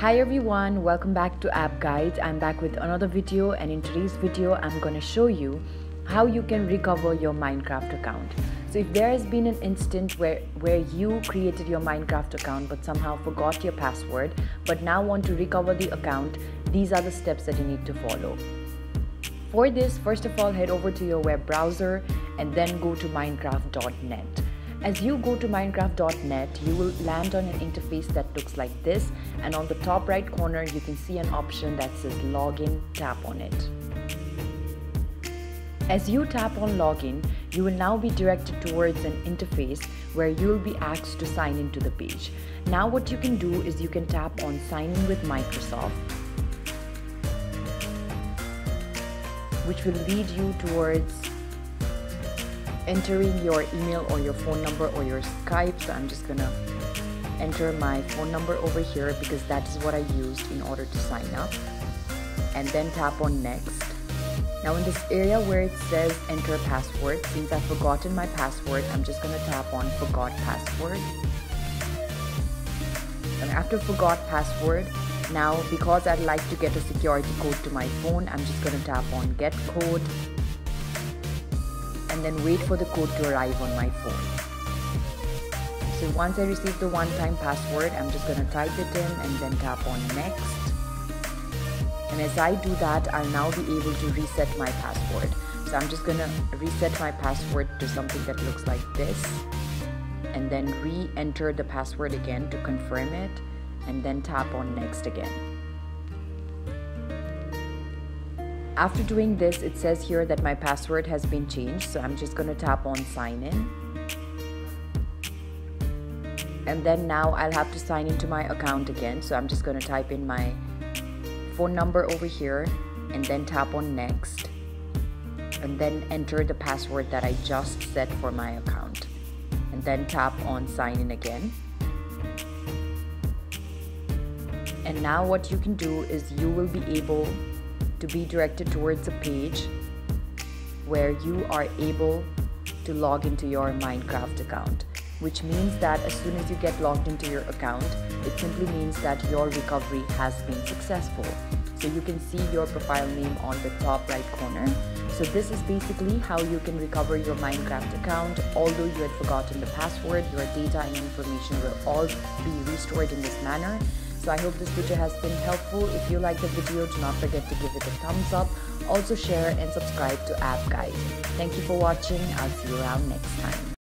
Hi everyone, welcome back to App Guide. I'm back with another video and in today's video I'm going to show you how you can recover your Minecraft account. So if there has been an instant where, where you created your Minecraft account but somehow forgot your password but now want to recover the account, these are the steps that you need to follow. For this, first of all head over to your web browser and then go to minecraft.net. As you go to minecraft.net, you will land on an interface that looks like this and on the top right corner you can see an option that says login, tap on it. As you tap on login, you will now be directed towards an interface where you will be asked to sign into the page. Now what you can do is you can tap on sign in with Microsoft which will lead you towards entering your email or your phone number or your Skype. So I'm just gonna enter my phone number over here because that is what I used in order to sign up and then tap on next. Now in this area where it says enter password, since I've forgotten my password, I'm just gonna tap on forgot password. And after forgot password, now because I'd like to get a security code to my phone, I'm just gonna tap on get code and then wait for the code to arrive on my phone. So once I receive the one-time password, I'm just going to type it in and then tap on next. And as I do that, I'll now be able to reset my password. So I'm just going to reset my password to something that looks like this and then re-enter the password again to confirm it and then tap on next again. After doing this, it says here that my password has been changed. So I'm just going to tap on sign in. And then now I'll have to sign into my account again. So I'm just going to type in my phone number over here and then tap on next. And then enter the password that I just set for my account. And then tap on sign in again. And now what you can do is you will be able to be directed towards a page where you are able to log into your Minecraft account which means that as soon as you get logged into your account, it simply means that your recovery has been successful. So you can see your profile name on the top right corner. So this is basically how you can recover your Minecraft account. Although you had forgotten the password, your data and information will all be restored in this manner. So I hope this video has been helpful. If you like the video, do not forget to give it a thumbs up. Also share and subscribe to App Guide. Thank you for watching. I'll see you around next time.